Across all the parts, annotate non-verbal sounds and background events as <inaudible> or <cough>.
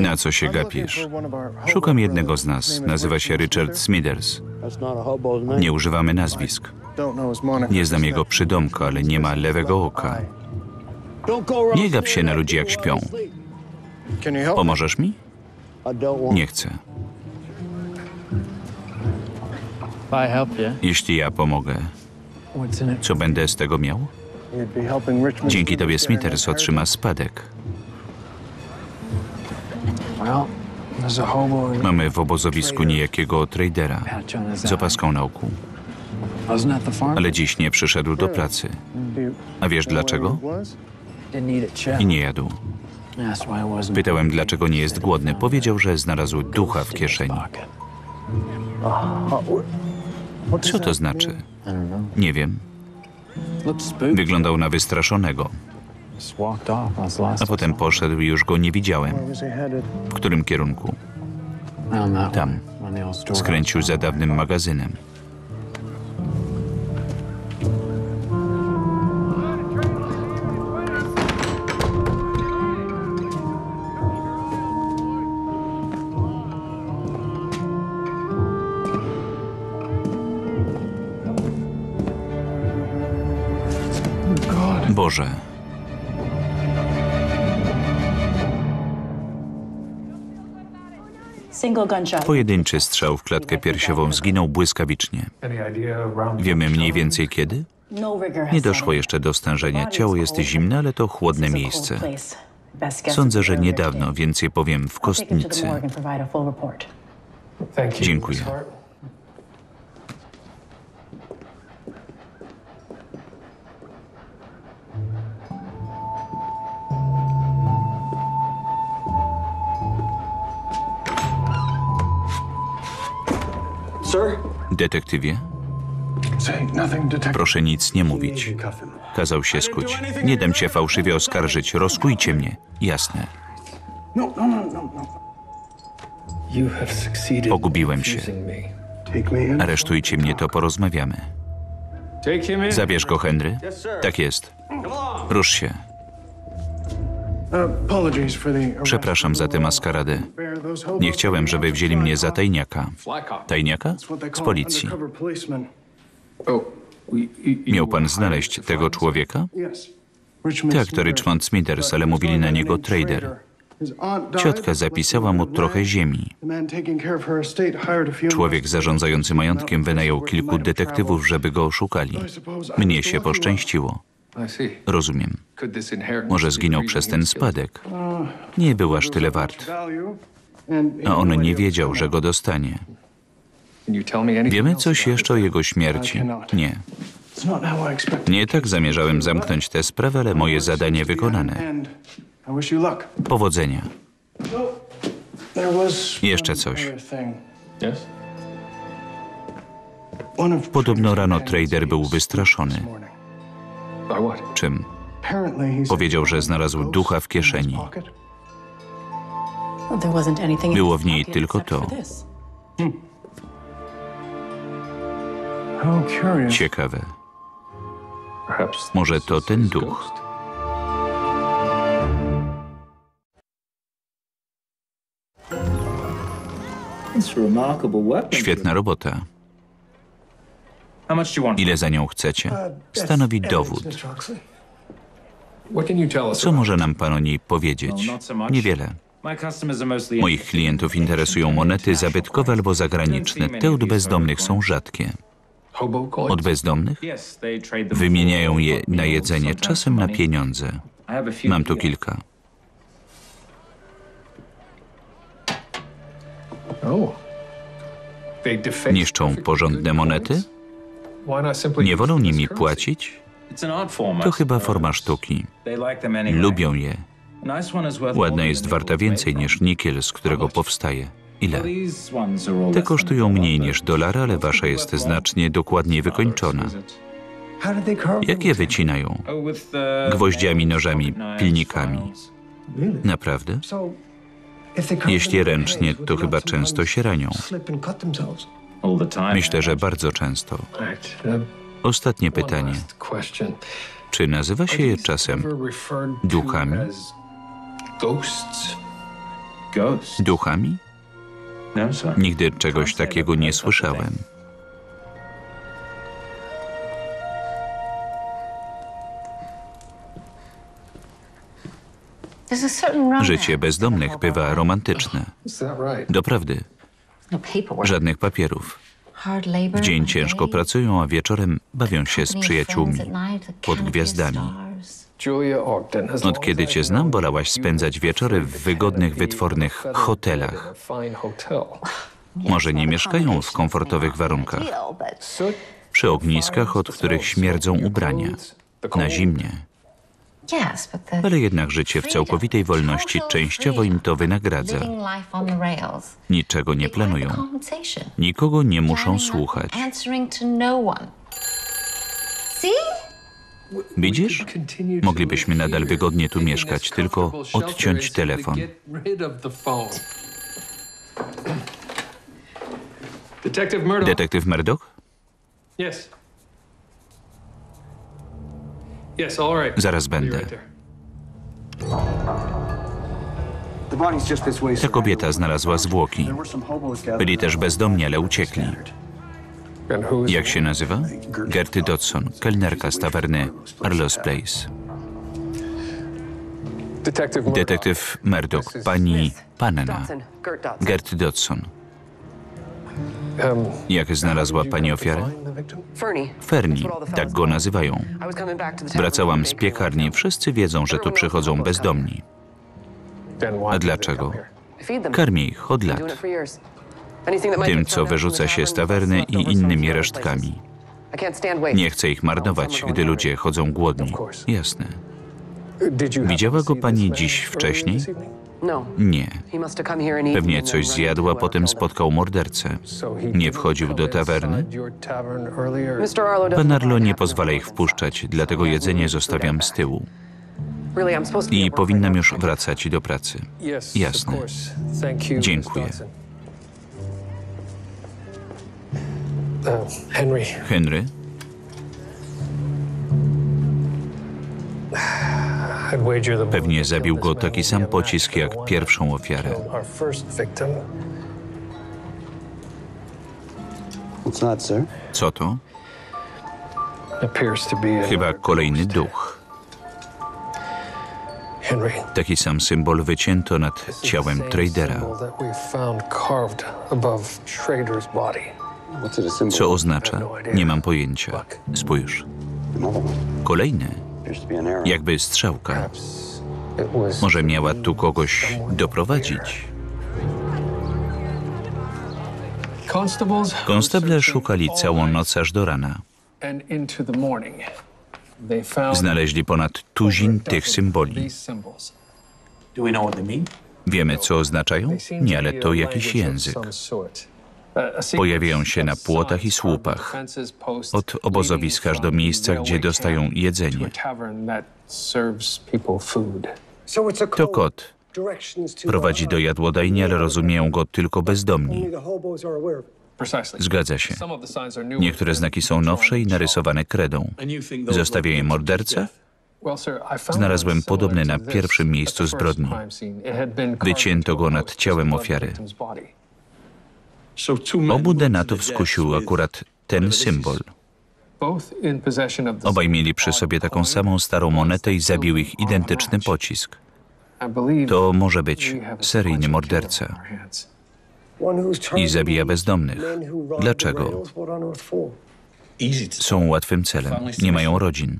Na co się gapisz? Szukam jednego z nas. Nazywa się Richard Smithers. Nie używamy nazwisk. Nie znam jego przydomka, ale nie ma lewego oka. Nie gap się na ludzi jak śpią. Pomożesz mi? Nie chcę. Jeśli ja pomogę, co będę z tego miał? Dzięki tobie Smithers otrzyma spadek. Mamy w obozowisku niejakiego tradera z opaską na oku, ale dziś nie przyszedł do pracy. A wiesz dlaczego? I nie jadł. Pytałem, dlaczego nie jest głodny. Powiedział, że znalazł ducha w kieszeni. Co to znaczy? Nie wiem. Wyglądał na wystraszonego, a potem poszedł i już go nie widziałem. W którym kierunku? Tam. Skręcił za dawnym magazynem. Boże, pojedynczy strzał w klatkę piersiową zginął błyskawicznie. Wiemy mniej więcej kiedy? No Nie doszło jeszcze do stężenia. Ciało jest zimne, ale to chłodne miejsce. Sądzę, że niedawno, więcej powiem w kostnicy. Dziękuję. Detektywie, proszę nic nie mówić. Kazał się skuć. Nie dam cię fałszywie oskarżyć. Rozkujcie mnie. Jasne. Pogubiłem się. Aresztujcie mnie, to porozmawiamy. Zabierz go, Henry. Tak jest. Rusz się. Przepraszam za tę maskaradę. Nie chciałem, żeby wzięli mnie za tajniaka. Tajniaka? Z policji. Miał pan znaleźć tego człowieka? Tak, to Richmond Smithers, ale mówili na niego trader. Ciotka zapisała mu trochę ziemi. Człowiek zarządzający majątkiem wynajął kilku detektywów, żeby go oszukali. Mnie się poszczęściło. Rozumiem. Może zginął przez ten spadek. Nie był aż tyle wart. A on nie wiedział, że go dostanie. Wiemy coś jeszcze o jego śmierci? Nie. Nie tak zamierzałem zamknąć tę sprawę, ale moje zadanie wykonane. Powodzenia. Jeszcze coś. Podobno rano trader był wystraszony. Czym? Powiedział, że znalazł ducha w kieszeni. Było w niej tylko to. this. Ciekawe. Może to ten duch. Świetna robota. Ile za nią chcecie? Stanowi dowód. Co może nam pan o niej powiedzieć? Niewiele. Moich klientów interesują monety zabytkowe albo zagraniczne. Te od bezdomnych są rzadkie. Od bezdomnych? Wymieniają je na jedzenie, czasem na pieniądze. Mam tu kilka. Niszczą porządne monety? Nie wolą nimi płacić? To chyba forma sztuki. Lubią je. Ładna jest warta więcej niż nikiel, z którego powstaje. Ile? Te kosztują mniej niż dolar, ale wasza jest znacznie dokładniej wykończona. Jak je wycinają? Gwoździami, nożami, pilnikami. Naprawdę? Jeśli ręcznie, to chyba często się ranią. Myślę, że bardzo często. Ostatnie pytanie. Czy nazywa się je czasem duchami? Duchami? Nigdy czegoś takiego nie słyszałem. Życie bezdomnych bywa romantyczne. Doprawdy, żadnych papierów. W dzień ciężko pracują, a wieczorem bawią się z przyjaciółmi pod gwiazdami. Od kiedy cię znam, wolałaś spędzać wieczory w wygodnych, wytwornych hotelach. Może nie mieszkają w komfortowych warunkach, przy ogniskach, od których śmierdzą ubrania, na zimnie. Ale jednak życie w całkowitej wolności częściowo im to wynagradza. Niczego nie planują. Nikogo nie muszą słuchać. Widzisz? Moglibyśmy nadal wygodnie tu mieszkać, tylko odciąć telefon. Detektyw Murdoch? Zaraz będę. Ta kobieta znalazła zwłoki. Byli też bezdomni, ale uciekli. Jak się nazywa? Gerty Dodson, kelnerka z tawerny Arlos Place. Detektyw Murdoch, pani Panna. Gerty Dodson. Jak znalazła pani ofiarę? Fernie, tak go nazywają. Wracałam z piekarni. Wszyscy wiedzą, że tu przychodzą bezdomni. A dlaczego? Karmię ich od lat. Tym, co wyrzuca się z tawerny i innymi resztkami. Nie chcę ich marnować, gdy ludzie chodzą głodni. Jasne. Widziała go pani dziś wcześniej? Nie. Pewnie coś zjadł, a potem spotkał mordercę. Nie wchodził do tawerny? Pan Arlo nie pozwala ich wpuszczać, dlatego jedzenie zostawiam z tyłu. I powinnam już wracać do pracy. Jasne. Dziękuję. Henry, Pewnie zabił go taki sam pocisk jak pierwszą ofiarę. Co to? Chyba kolejny duch. Taki sam symbol wycięto nad ciałem tradera. Co oznacza? Nie mam pojęcia. Spójrz. Kolejny. Jakby strzałka. Może miała tu kogoś doprowadzić. Constables Konstable szukali całą noc aż do rana. and into the morning. They found Znaleźli ponad tuzin tych symboli. Wiemy, co oznaczają? Nie, ale to jakiś język. Pojawiają się na płotach i słupach. Od obozowisk do miejsca, gdzie dostają jedzenie. to kot. Prowadzi do jadłodajni, ale rozumieją go tylko bezdomni. Zgadza się. Niektóre znaki są nowsze i narysowane kredą. And you think those Zostawia je look morderca? death? Well, sir, I found Znalazłem podobny na pierwszym miejscu zbrodni. Wycięto go nad ciałem ofiary. Obu denatów skusił akurat ten symbol. Obaj mieli przy sobie taką samą starą monetę i zabił ich identyczny pocisk. To może być seryjny morderca. I zabija bezdomnych. Dlaczego? Są łatwym celem. Nie mają rodzin.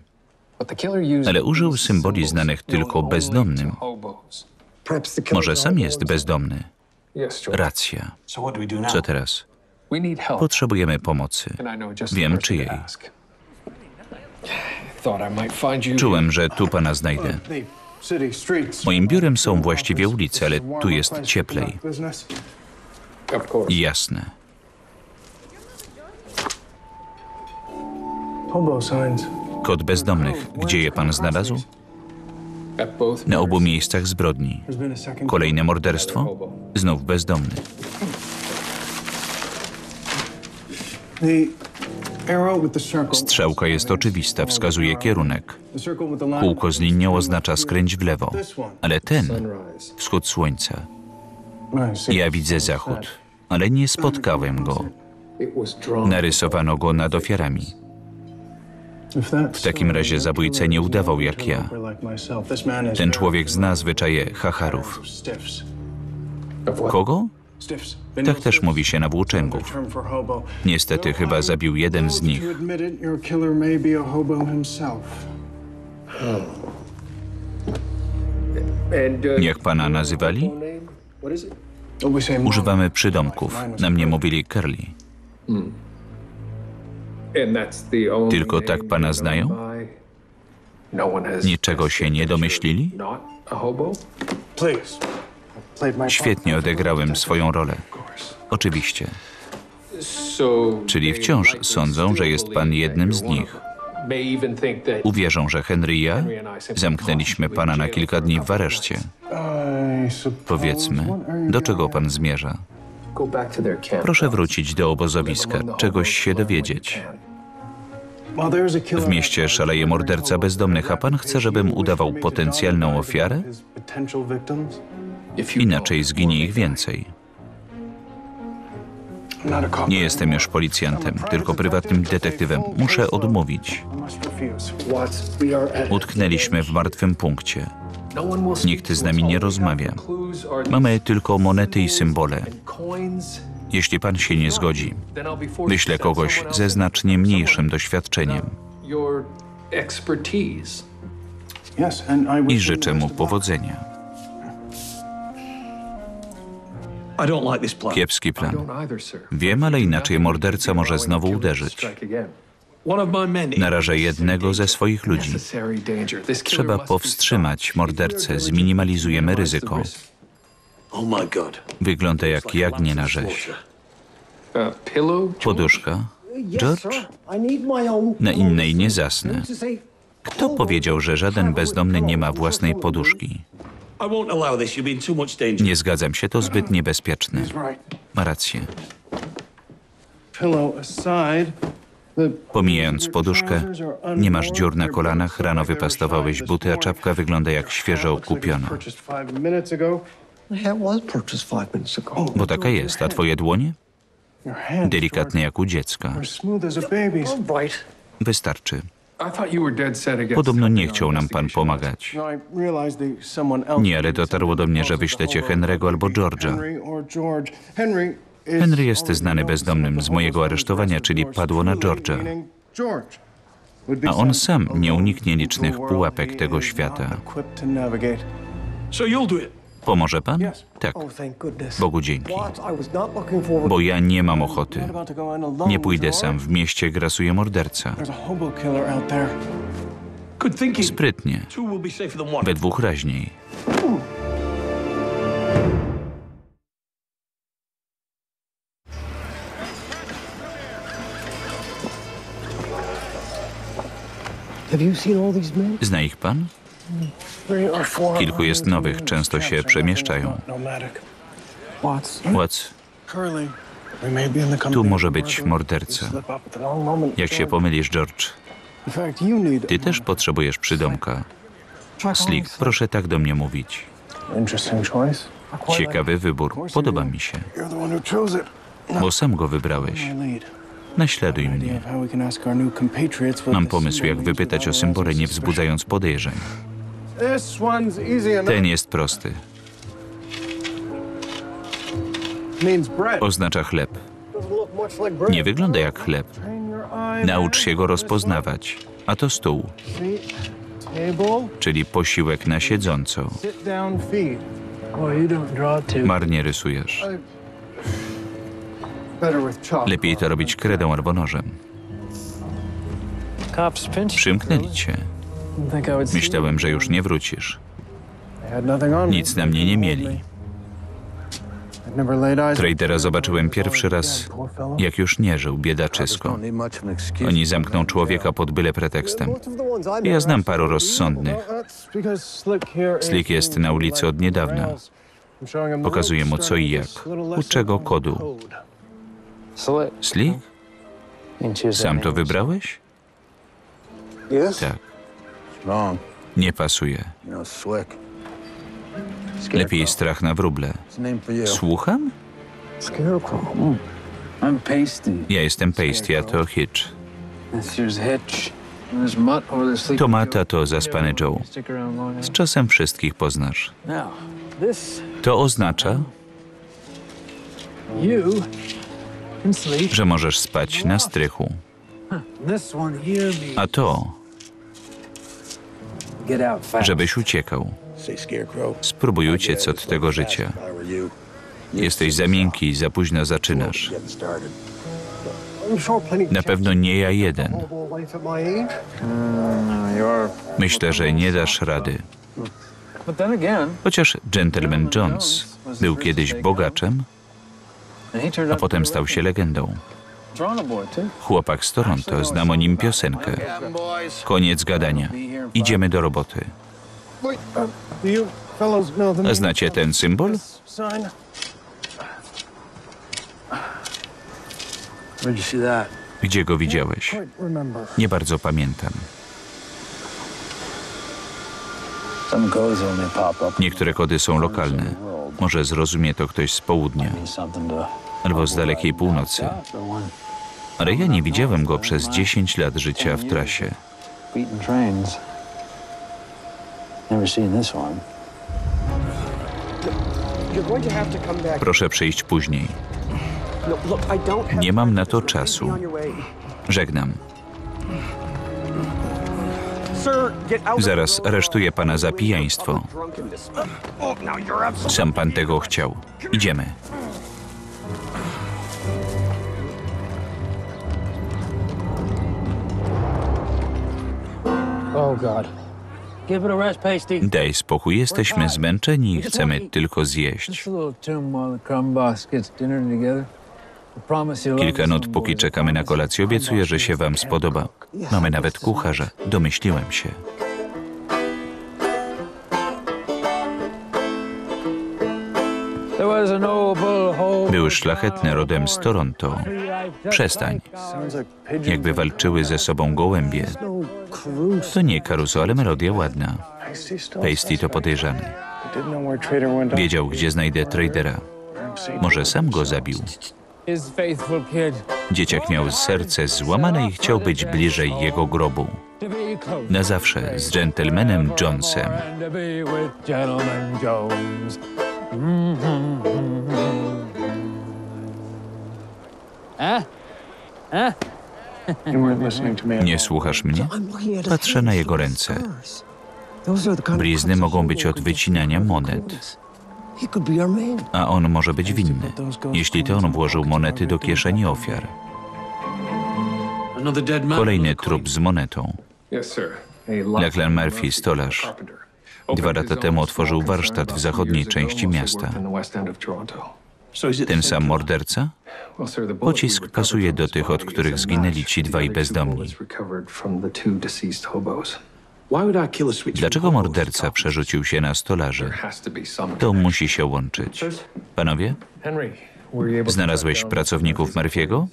Ale użył symboli znanych tylko bezdomnym. Może sam jest bezdomny. Racja. Co teraz? Potrzebujemy pomocy. Wiem czyjej. Czułem, że tu pana znajdę. Moim biurem są właściwie ulice, ale tu jest cieplej. Jasne. Kod bezdomnych. Gdzie je pan znalazł? Na obu miejscach zbrodni. Kolejne morderstwo? Znów bezdomny. Strzałka jest oczywista, wskazuje kierunek. Kółko z linią oznacza skręć w lewo, ale ten wschód słońca. Ja widzę zachód, ale nie spotkałem go. Narysowano go nad ofiarami. W takim razie zabójca nie udawał jak ja. Ten człowiek zna zwyczaje Hacharów. Kogo? Tak też mówi się na włóczęgów. Niestety chyba zabił jeden z nich. Jak pana nazywali? Używamy przydomków. Na mnie mówili Curly. Tylko tak pana znają? Niczego się nie domyślili? Świetnie odegrałem swoją rolę. Oczywiście. Czyli wciąż sądzą, że jest pan jednym z nich. Uwierzą, że Henry i ja zamknęliśmy pana na kilka dni w areszcie. Powiedzmy, do czego pan zmierza? Proszę wrócić do obozowiska, czegoś się dowiedzieć. W mieście szaleje morderca bezdomnych, a pan chce, żebym udawał potencjalną ofiarę? Inaczej zginie ich więcej. Nie jestem już policjantem, tylko prywatnym detektywem. Muszę odmówić. Utknęliśmy w martwym punkcie. Nikt z nami nie rozmawia. Mamy tylko monety i symbole. Jeśli pan się nie zgodzi, wyślę kogoś ze znacznie mniejszym doświadczeniem i życzę mu powodzenia. Kiepski plan. Wiem, ale inaczej morderca może znowu uderzyć. Narażę jednego ze swoich ludzi. Trzeba powstrzymać mordercę, zminimalizujemy ryzyko. Wygląda jak jagnię na rzeź. Poduszka? George? Na innej nie zasnę. Kto powiedział, że żaden bezdomny nie ma własnej poduszki? Nie zgadzam się, to zbyt niebezpieczne. Ma rację. Pomijając poduszkę, nie masz dziur na kolanach, rano wypastowałeś buty, a czapka wygląda jak świeżo kupiona. Bo taka jest, a twoje dłonie? Delikatne jak u dziecka. Wystarczy. Podobno nie chciał nam pan pomagać. Nie, ale dotarło do mnie, że wyślecie Henry'ego albo George'a. Henry jest znany bezdomnym z mojego aresztowania, czyli padło na George'a. A on sam nie uniknie licznych pułapek tego świata. Pomoże pan? Tak. Bogu dzięki. Bo ja nie mam ochoty. Nie pójdę sam. W mieście grasuje morderca. Sprytnie. We dwóch raźniej. Zna ich pan? Kilku jest nowych, często się przemieszczają. Watts, tu może być morderca. Jak się pomylisz, George, ty też potrzebujesz przydomka. Slick, proszę tak do mnie mówić. Ciekawy wybór, podoba mi się, bo sam go wybrałeś. Naśladuj mnie. Mam pomysł, jak wypytać o symbole, nie wzbudzając podejrzeń. Ten jest prosty. Oznacza chleb. Nie wygląda jak chleb. Naucz się go rozpoznawać. A to stół, czyli posiłek na siedząco. Marnie rysujesz. Lepiej to robić kredą albo nożem. Przymknęli cię. Myślałem, że już nie wrócisz. Nic na mnie nie mieli. Tradera zobaczyłem pierwszy raz, jak już nie żył, biedaczysko. Oni zamkną człowieka pod byle pretekstem. Ja znam paru rozsądnych. Slick jest na ulicy od niedawna. Pokazuję mu co i jak. Uczę go kodu. Slick? Sam to wybrałeś? Tak. Nie pasuje. Lepiej strach na wróble. Słucham? Pasty. Ja jestem Pasty, a to Hitch. Sleeping To Mata, to zaspany Joe. Z czasem wszystkich poznasz. To oznacza, że możesz spać na strychu. A to. Żebyś uciekał. Spróbuj uciec od tego życia. Jesteś za miękki i za późno zaczynasz. Na pewno nie ja jeden. Myślę, że nie dasz rady. Chociaż Gentleman Jones był kiedyś bogaczem, a potem stał się legendą. Chłopak z Toronto, znam o nim piosenkę. Koniec gadania. Idziemy do roboty. Znacie ten symbol? Gdzie go widziałeś? Nie bardzo pamiętam. Niektóre kody są lokalne. Może zrozumie to ktoś z południa albo z dalekiej północy. The one Ale ja nie widziałem go przez 10 lat życia w trasie. Proszę przyjść później. Nie mam na to czasu. Żegnam. Zaraz aresztuję pana za pijaństwo. Sam pan tego chciał. Idziemy. Daj spokój, jesteśmy zmęczeni. I chcemy tylko zjeść. Kilka nut, one, póki czekamy na kolację, obiecuję, że się wam spodoba. Mamy nawet kucharza. Domyśliłem się. Były szlachetne rodem z Toronto. Przestań. Jakby walczyły ze sobą gołębie. To nie karuso, ale melodia ładna. Pasty to podejrzany. Wiedział, gdzie znajdę tradera. Może sam go zabił. Dzieciak miał serce złamane i chciał być bliżej jego grobu. Na zawsze z gentlemanem Jonesem. And to Nie słuchasz mnie? Patrzę na jego ręce. Blizny mogą być od wycinania monet. A on może być winny, jeśli to on włożył monety do kieszeni ofiar. Kolejny trup z monetą. Lachlan Murphy, stolarz. Dwa lata temu otworzył warsztat w zachodniej części miasta. Ten sam morderca? Pocisk pasuje do tych, od których zginęli ci dwaj bezdomni. Dlaczego morderca przerzucił się na stolarzy? To musi się łączyć. Panowie, znalazłeś pracowników Murphy'ego?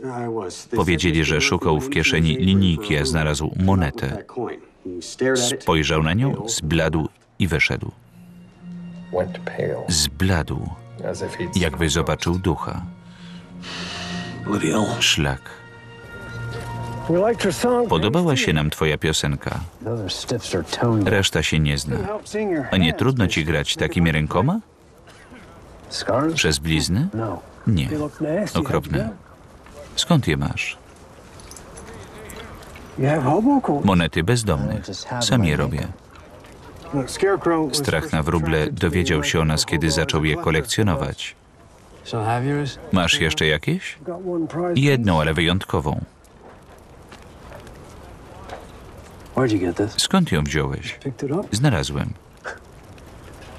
Powiedzieli, że szukał w kieszeni linijki, a znalazł monetę. Spojrzał na nią, zbladł i wyszedł. Zbladł, jakby zobaczył ducha. Szlak. We liked your song. Podobała się nam twoja piosenka. Reszta się nie zna. A nie trudno ci grać takimi rękoma? Przez blizny? No. Nie. Okropne. Skąd je masz? Monety bezdomnych. Sam je robię. Strach na wróble dowiedział się o nas, kiedy zaczął je kolekcjonować. Masz jeszcze jakieś? Jedną, ale wyjątkową. Skąd ją wziąłeś? Znalazłem.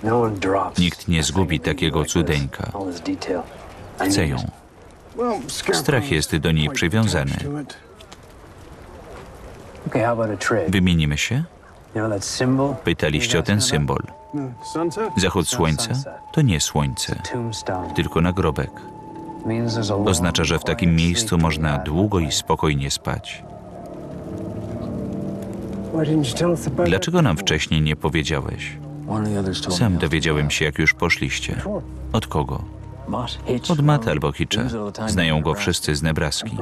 No. Nikt nie zgubi takiego cudeńka. Chcę ją. Strach jest do niej przywiązany. Wymienimy się? Pytaliście o ten symbol. Sunset? Zachód słońca to nie słońce, tylko nagrobek. Means there's a long, Oznacza, że w takim miejscu można długo i spokojnie spać. Why didn't you tell us about Dlaczego nam wcześniej nie powiedziałeś? Sam dowiedziałem się, jak już poszliście. Od kogo? Od Matt albo Hitcha. Znają go wszyscy z Nebraski.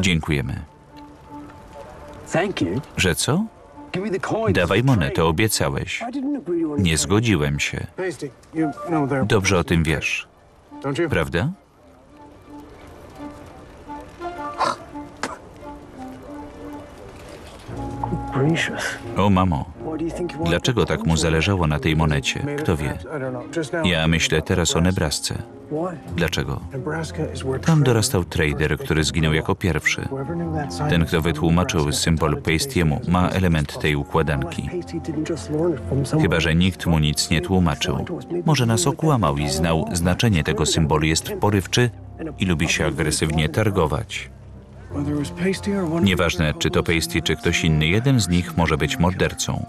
Dziękujemy. Że co? Give me the coins. Dawaj monetę, obiecałeś. I didn't agree to anything. Nie zgodziłem się. Dobrze o tym wiesz, prawda? O mamo, Dlaczego tak mu zależało na tej monecie? Kto wie? Ja myślę teraz o Nebrasce. Dlaczego? Tam dorastał trader, który zginął jako pierwszy. Ten, kto wytłumaczył symbol Pastiemu, ma element tej układanki. Chyba, że nikt mu nic nie tłumaczył. Może nas okłamał i znał znaczenie tego symbolu, jest porywczy i lubi się agresywnie targować. Nieważne, czy to Pasty, czy ktoś inny, jeden z nich może być mordercą.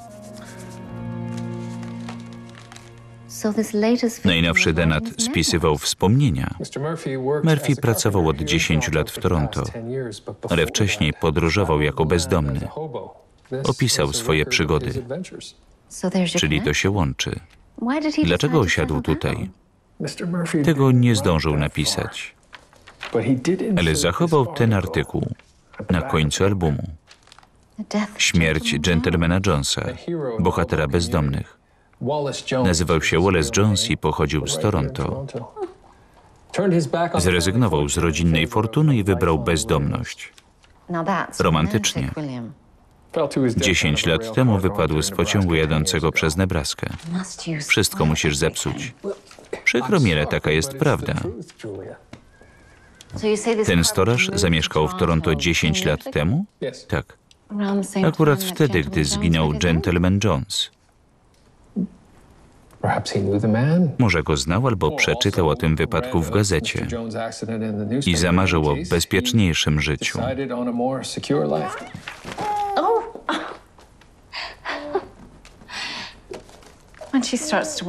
Najnowszy Denat spisywał wspomnienia. Murphy pracował od 10 lat w Toronto, ale wcześniej podróżował jako bezdomny. Opisał swoje przygody, czyli to się łączy. Dlaczego osiadł tutaj? Tego nie zdążył napisać, ale zachował ten artykuł na końcu albumu. Śmierć gentlemana Jonesa, bohatera bezdomnych. Nazywał się Wallace Jones i pochodził z Toronto. Zrezygnował z rodzinnej fortuny i wybrał bezdomność. Romantycznie. Dziesięć lat temu wypadł z pociągu jadącego przez Nebraskę. Wszystko musisz zepsuć. Przykro mi, ale taka jest prawda. Ten stolarz zamieszkał w Toronto 10 lat temu? Tak. Akurat wtedy, gdy zginął Gentleman Jones. Może go znał albo przeczytał o tym wypadku w gazecie i zamarzył o bezpieczniejszym życiu.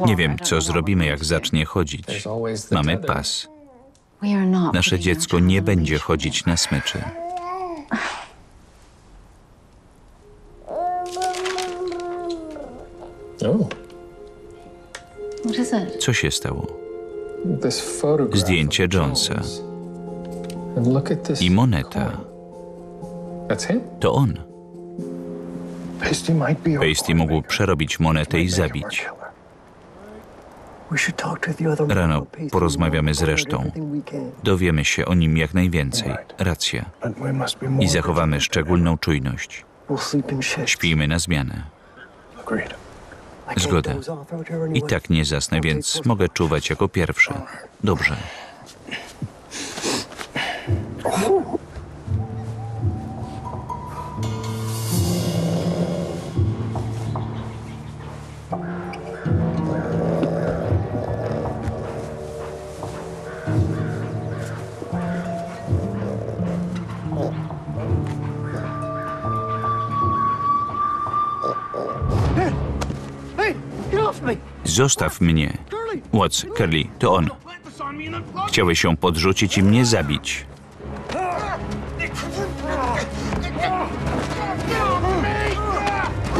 Nie wiem, co zrobimy, jak zacznie chodzić. Mamy pas. Nasze dziecko nie będzie chodzić na smyczy. Co się stało? Zdjęcie Jonesa. I moneta. To on. Pasty mógł przerobić monetę i zabić. Rano porozmawiamy z resztą. Dowiemy się o nim jak najwięcej. Racja. I zachowamy szczególną czujność. Śpijmy na zmianę. Zgoda. I tak nie zasnę, więc mogę czuwać jako pierwszy. Dobrze. Zostaw mnie. Watts, Curly, to on. Chciałeś się podrzucić i mnie zabić.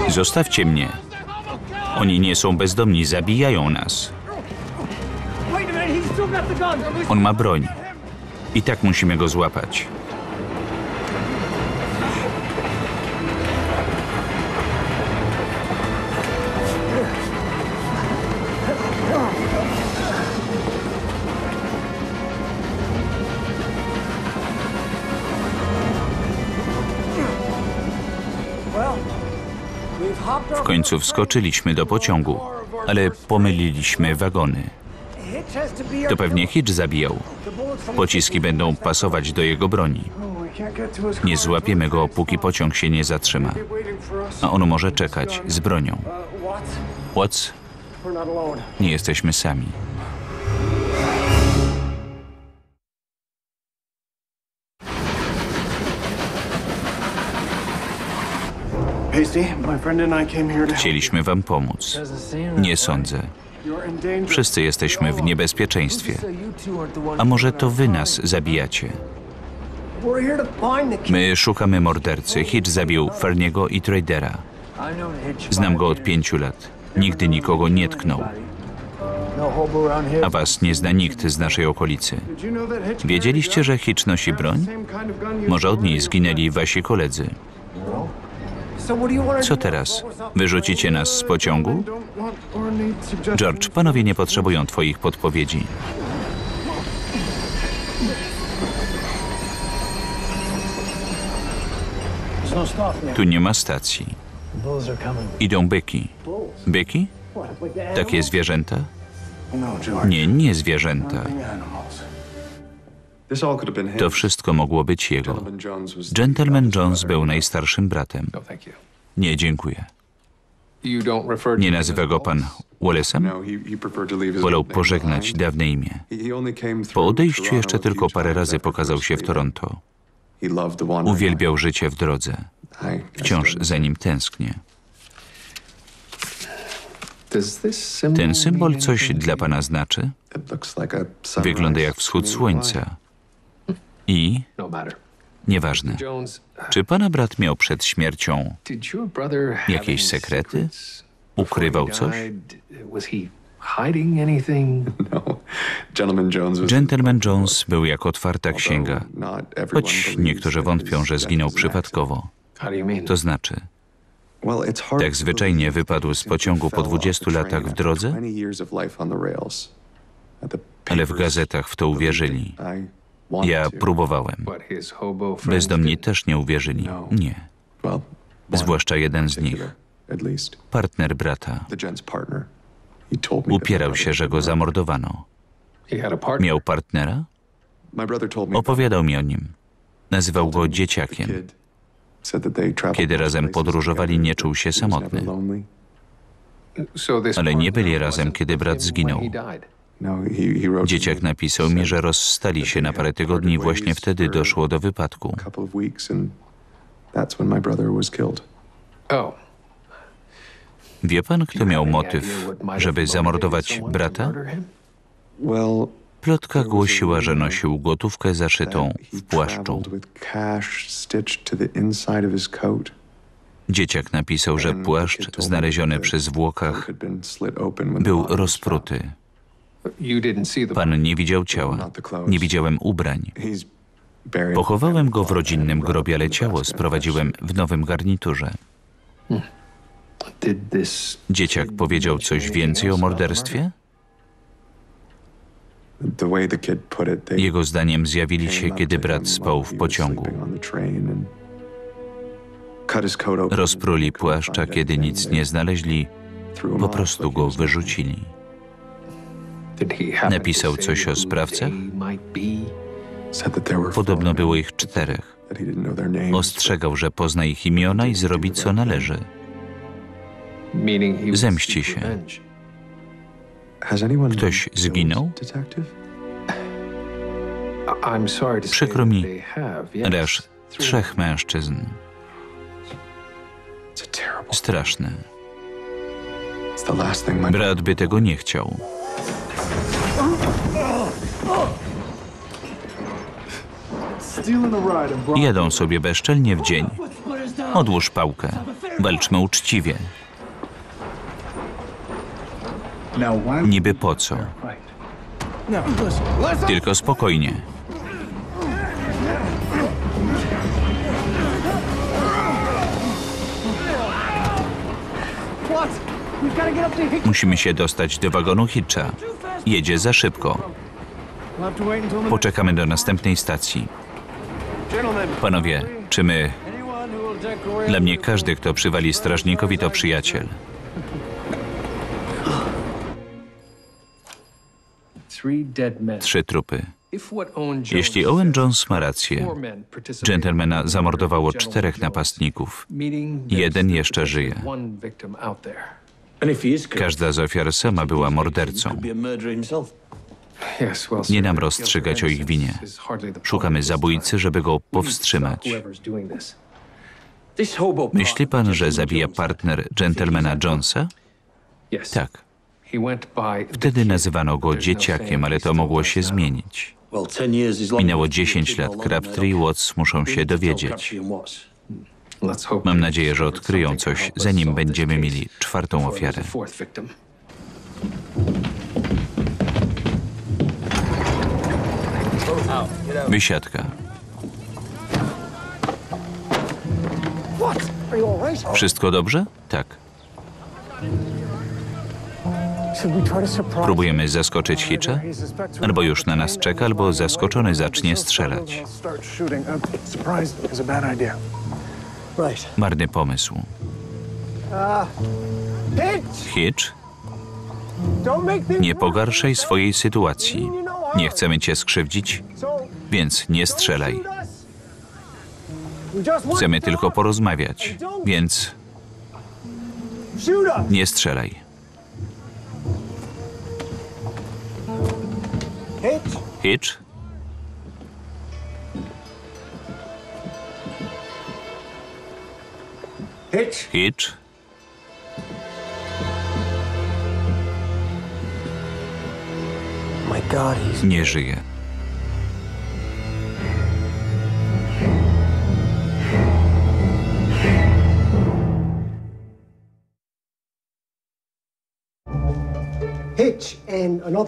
Zostawcie mnie. Oni nie są bezdomni, zabijają nas. On ma broń. I tak musimy go złapać. W końcu wskoczyliśmy do pociągu, ale pomyliliśmy wagony. To pewnie Hitch zabijał. Pociski będą pasować do jego broni. Nie złapiemy go, póki pociąg się nie zatrzyma. A on może czekać z bronią. Watts. Nie jesteśmy sami. Pasty, my friend and I came here to help. Chcieliśmy wam pomóc. Nie sądzę. Wszyscy jesteśmy w niebezpieczeństwie. A może to wy nas zabijacie? My szukamy mordercy. Hitch zabił Ferniego i Tradera. Znam go od pięciu lat. Nigdy nikogo nie tknął. A was nie zna nikt z naszej okolicy. Wiedzieliście, że Hitch nosi broń? Może od niej zginęli wasi koledzy. Co teraz? Wyrzucicie nas z pociągu? George, panowie nie potrzebują twoich podpowiedzi. Tu nie ma stacji. Idą byki. Byki? Takie zwierzęta? Nie, nie zwierzęta. To wszystko mogło być jego. Gentleman Jones był najstarszym bratem. Nie, dziękuję. Nie nazywa go pan Wallace'em? Wolał pożegnać dawne imię. Po odejściu jeszcze tylko parę razy pokazał się w Toronto. Uwielbiał życie w drodze. Wciąż za nim tęsknię. Ten symbol coś dla pana znaczy? Wygląda jak wschód słońca. I nieważne. Czy pana brat miał przed śmiercią jakieś sekrety? Ukrywał coś? <laughs> Gentleman Jones był jak otwarta księga, choć niektórzy wątpią, że zginął przypadkowo. To znaczy, tak zwyczajnie wypadł z pociągu po 20 latach w drodze, ale w gazetach w to uwierzyli. Ja próbowałem. Bezdomni też nie uwierzyli. Nie. Zwłaszcza jeden z nich, partner brata. Upierał się, że go zamordowano. Miał partnera? Opowiadał mi o nim. Nazywał go dzieciakiem. Kiedy razem podróżowali, nie czuł się samotny. Ale nie byli razem, kiedy brat zginął. Dzieciak napisał mi, że rozstali się na parę tygodni, właśnie wtedy doszło do wypadku. Wie pan, kto miał motyw, żeby zamordować brata? Plotka głosiła, że nosił gotówkę zaszytą w płaszczu. Dzieciak napisał, że płaszcz znaleziony przy zwłokach był rozpruty. Pan nie widział ciała. Nie widziałem ubrań. Pochowałem go w rodzinnym grobie, ale ciało sprowadziłem w nowym garniturze. Dzieciak powiedział coś więcej o morderstwie? Jego zdaniem zjawili się, kiedy brat spał w pociągu. Rozpruli płaszcza, kiedy nic nie znaleźli, po prostu go wyrzucili. Napisał coś o sprawcach? Podobno było ich czterech. Ostrzegał, że pozna ich imiona i zrobi co należy. Zemści się. Ktoś zginął? Przykro mi, aż trzech mężczyzn. Straszne. Brat by tego nie chciał. Jadą sobie bezczelnie w dzień. Odłóż pałkę. Walczmy uczciwie. Niby po co? Tylko spokojnie. Musimy się dostać do wagonu Hitcha. Jedzie za szybko. Poczekamy do następnej stacji. Panowie, czy my... Dla mnie każdy, kto przywali strażnikowi, to przyjaciel. Trzy trupy. Jeśli Owen Jones ma rację, dżentelmena zamordowało czterech napastników. Jeden jeszcze żyje. Każda z ofiar sama była mordercą. Nie nam rozstrzygać o ich winie. Szukamy zabójcy, żeby go powstrzymać. Myśli pan, że zabija partner dżentelmena Jonesa? Tak. Wtedy nazywano go dzieciakiem, ale to mogło się zmienić. Minęło 10 lat. Crabtree i Watts muszą się dowiedzieć. Mam nadzieję, że odkryją coś, zanim będziemy mieli czwartą ofiarę. Wysiadka. Wszystko dobrze? Tak. Próbujemy zaskoczyć Hitcha? Albo już na nas czeka, albo zaskoczony zacznie strzelać. Marny pomysł. Hitch, nie pogarszaj swojej sytuacji. Nie chcemy cię skrzywdzić, więc nie strzelaj. Chcemy tylko porozmawiać, więc nie strzelaj. Hitch? Hitch? My God, he's Nie żyje.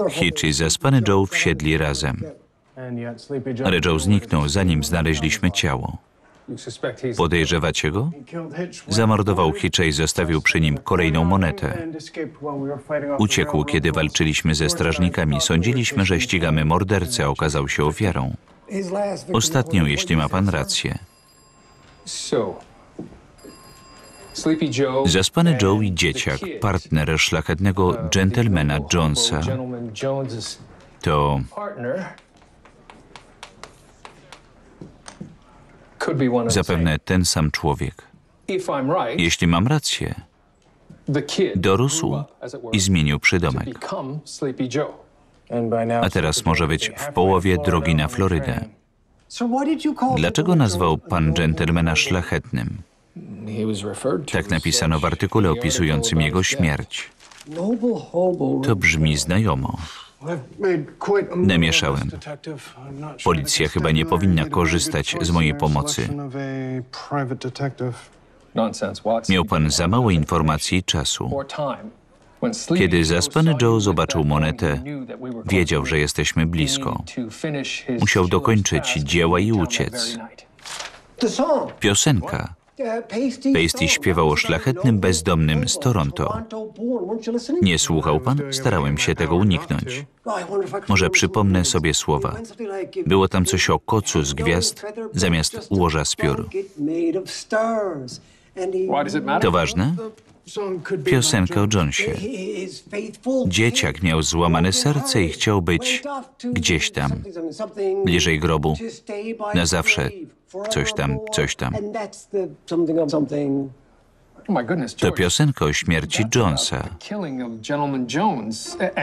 Hitch i zaspany Joe wsiedli razem, ale Joe zniknął, zanim znaleźliśmy ciało. Podejrzewacie go? Zamordował Hitcha i zostawił przy nim kolejną monetę. Uciekł, kiedy walczyliśmy ze strażnikami. Sądziliśmy, że ścigamy mordercę, a okazał się ofiarą. Ostatnią, jeśli ma pan rację. Zaspany Joe i dzieciak, partner szlachetnego gentlemana Jonesa, to zapewne ten sam człowiek. Jeśli mam rację, dorósł i zmienił przydomek. A teraz może być w połowie drogi na Florydę. Dlaczego nazwał pan gentlemana szlachetnym? Tak napisano w artykule opisującym jego śmierć. To brzmi znajomo. Namieszałem. Policja chyba nie powinna korzystać z mojej pomocy. Miał pan za mało informacji i czasu. Kiedy zaspany Joe zobaczył monetę, wiedział, że jesteśmy blisko. Musiał dokończyć dzieła i uciec. Piosenka. Pasty śpiewał o szlachetnym bezdomnym z Toronto. Nie słuchał pan? Starałem się tego uniknąć. Może przypomnę sobie słowa. Było tam coś o kocu z gwiazd zamiast łoża z piór. To ważne? Piosenka o Jonesie. Dzieciak miał złamane serce i chciał być gdzieś tam, bliżej grobu, na zawsze, coś tam, coś tam. To piosenka o śmierci Jonesa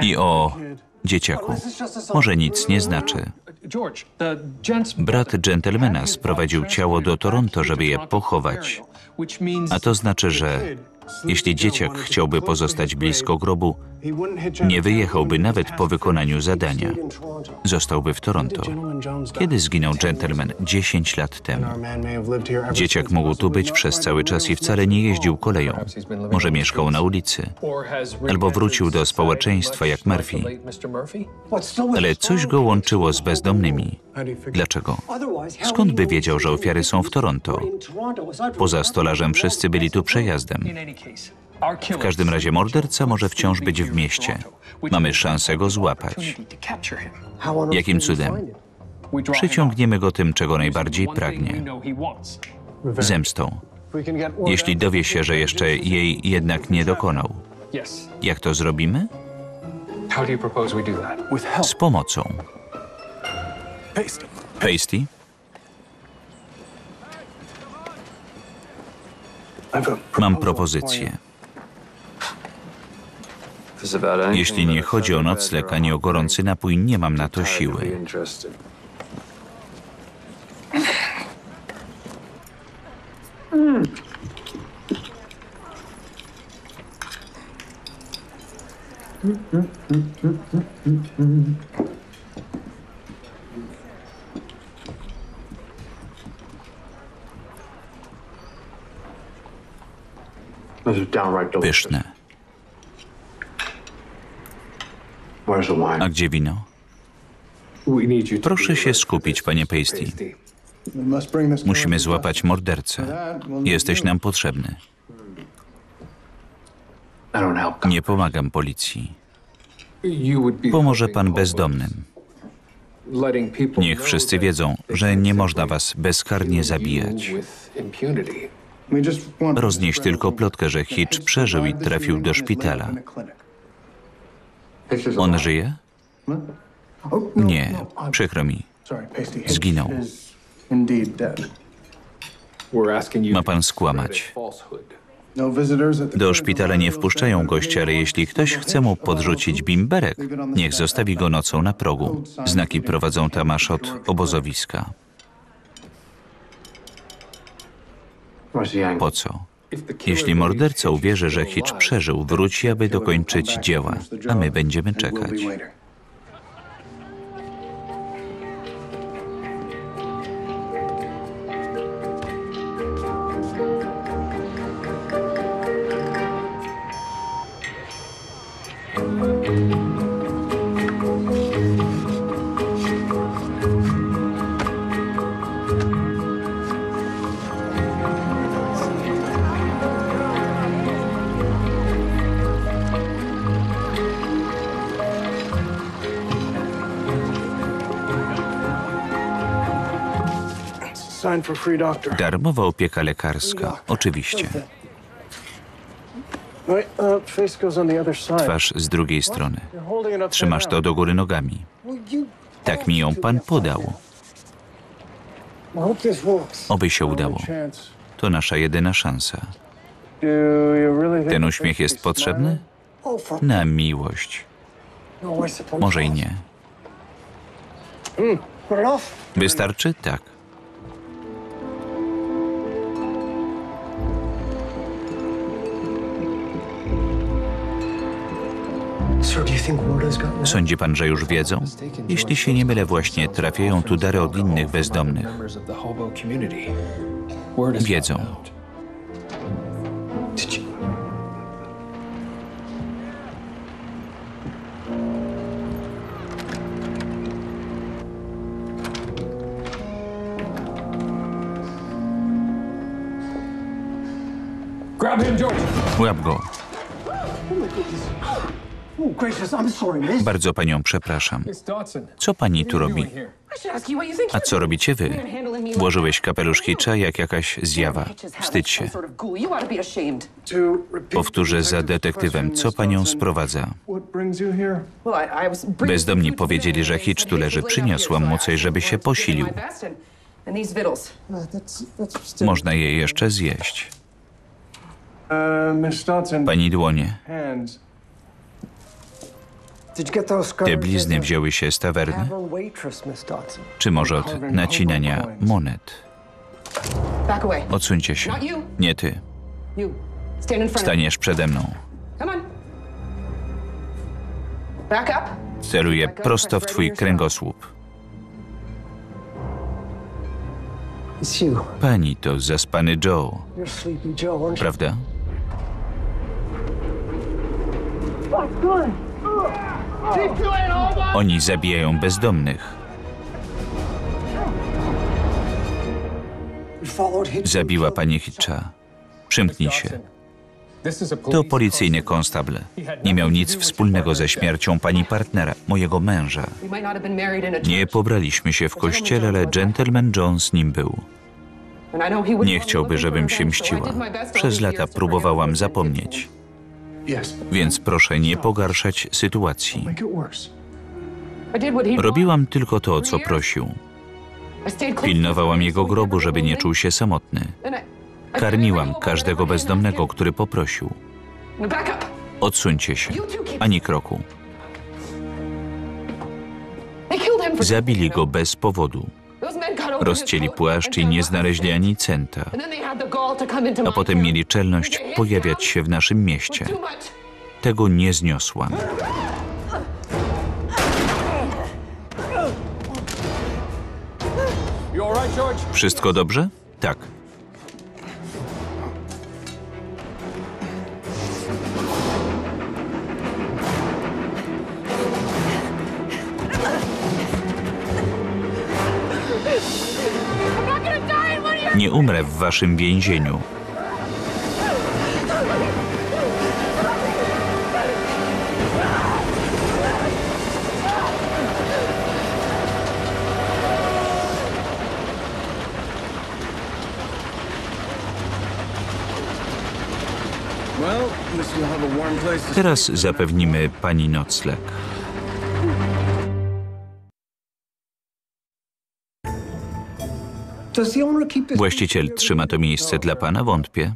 i o dzieciaku. Może nic nie znaczy. Brat dżentelmena sprowadził ciało do Toronto, żeby je pochować. A to znaczy, że jeśli dzieciak chciałby pozostać blisko grobu, nie wyjechałby nawet po wykonaniu zadania. Zostałby w Toronto. Kiedy zginął gentleman? 10 lat temu. Dzieciak mógł tu być przez cały czas i wcale nie jeździł koleją. Może mieszkał na ulicy. Albo wrócił do społeczeństwa jak Murphy. Ale coś go łączyło z bezdomnymi. Dlaczego? Skąd by wiedział, że ofiary są w Toronto? Poza stolarzem wszyscy byli tu przejazdem. W każdym razie morderca może wciąż być w mieście. Mamy szansę go złapać. Jakim cudem? Przyciągniemy go tym, czego najbardziej pragnie. Zemstą. Jeśli dowie się, że jeszcze jej jednak nie dokonał. Jak to zrobimy? Z pomocą. Pasty. Pasty? Mam propozycję. Jeśli nie chodzi o nocleg ani o gorący napój, nie mam na to siły. Pyszne. A gdzie wino? Proszę się skupić, panie Pasty. Musimy złapać mordercę. Jesteś nam potrzebny. Nie pomagam policji. Pomoże pan bezdomnym. Niech wszyscy wiedzą, że nie można was bezkarnie zabijać. Roznieś tylko plotkę, że Hitch przeżył i trafił do szpitala. On żyje? Nie, przykro mi. Zginął. Ma pan skłamać. Do szpitala nie wpuszczają gości, ale jeśli ktoś chce mu podrzucić bimberek, niech zostawi go nocą na progu. Znaki prowadzą tam aż od obozowiska. Po co? Jeśli morderca uwierzy, że Hitch przeżył, wróci, aby dokończyć dzieła, a my będziemy czekać. Sign for Darmowa opieka lekarska, oczywiście. Uh. Twarz z drugiej strony. Trzymasz to do góry nogami. Tak mi ją pan podał. Oby się udało. To nasza jedyna szansa. Ten uśmiech jest potrzebny? Oh, Na miłość. no, Może i nie. Enough. Wystarczy? Tak. Sądzi pan, że już wiedzą? Jeśli się nie mylę, właśnie trafiają tu dary od innych bezdomnych. Wiedzą. Łap go. Bardzo panią przepraszam. Co pani tu robi? A co robicie wy? Włożyłeś kapelusz Hitcha jak jakaś zjawa. Wstydź się. Powtórzę za detektywem, co panią sprowadza. Bezdomni powiedzieli, że Hitch tu leży. Przyniosłam mu coś, żeby się posilił. Uh. Można je jeszcze zjeść. Uh, Pani dłonie. Te blizny wzięły się z tawerny? Czy może od nacinania monet? Back away. Odsuńcie się. Not you. Nie ty. Staniesz przede mną. Celuję prosto w twój kręgosłup. Pani to zaspany Joe, prawda? Oni zabijają bezdomnych. Zabiła pani Hitcha. Przymknij się. To policyjny konstable. Nie miał nic wspólnego ze śmiercią pani partnera, mojego męża. Nie pobraliśmy się w kościele, ale gentleman z nim był. Nie chciałby, żebym się mściła. Przez lata próbowałam zapomnieć. Więc proszę nie pogarszać sytuacji. Robiłam tylko to, o co prosił. Pilnowałam jego grobu, żeby nie czuł się samotny. Karmiłam każdego bezdomnego, który poprosił. Odsuńcie się. Ani kroku. Zabili go bez powodu. Rozcięli płaszcz i nie znaleźli ani centa. A potem mieli czelność pojawiać się w naszym mieście. Tego nie zniosłam. Wszystko dobrze? Tak. Nie umrę w waszym więzieniu. Teraz zapewnimy pani nocleg. Właściciel trzyma to miejsce dla pana? Wątpię.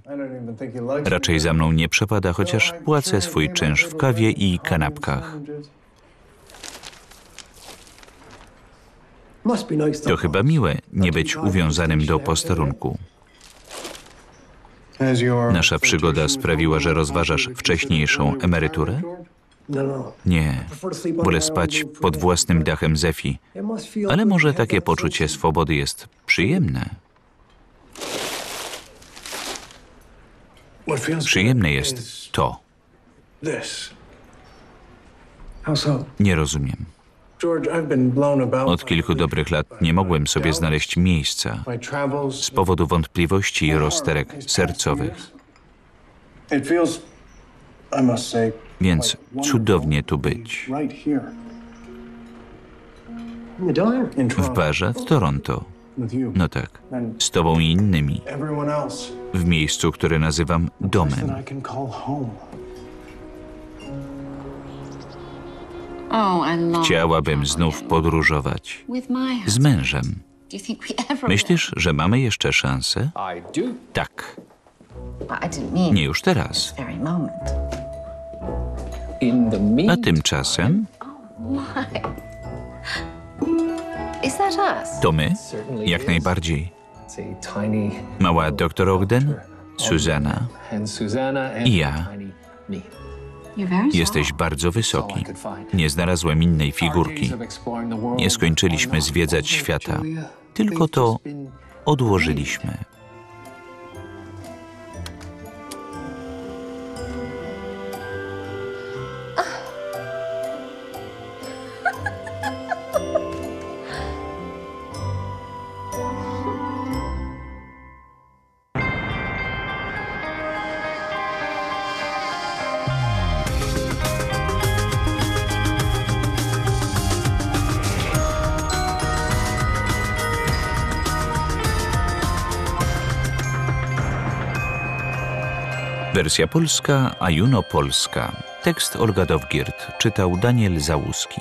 Raczej za mną nie przepada, chociaż płacę swój czynsz w kawie i kanapkach. To chyba miłe nie być uwiązanym do posterunku. Nasza przygoda sprawiła, że rozważasz wcześniejszą emeryturę? Nie. Wolę spać pod własnym dachem Zefi, ale może takie poczucie swobody jest przyjemne. Przyjemne jest to. Nie rozumiem. Od kilku dobrych lat nie mogłem sobie znaleźć miejsca z powodu wątpliwości i rozterek sercowych. Więc cudownie tu być. W barze w Toronto. No tak. Z tobą i innymi. W miejscu, które nazywam domem. Oh, Chciałabym znów podróżować. Z mężem. Myślisz, że mamy jeszcze szansę? Tak. Nie już teraz. A tymczasem Is that us? to my? certainly Jak najbardziej. Mała doktor Ogden, Susanna i ja. Jesteś bardzo wysoki. Nie znalazłem innej figurki. Nie skończyliśmy zwiedzać świata. Tylko to odłożyliśmy. Wersja polska, a Juno Polska. Tekst Olga Dowgiert czytał Daniel Załuski.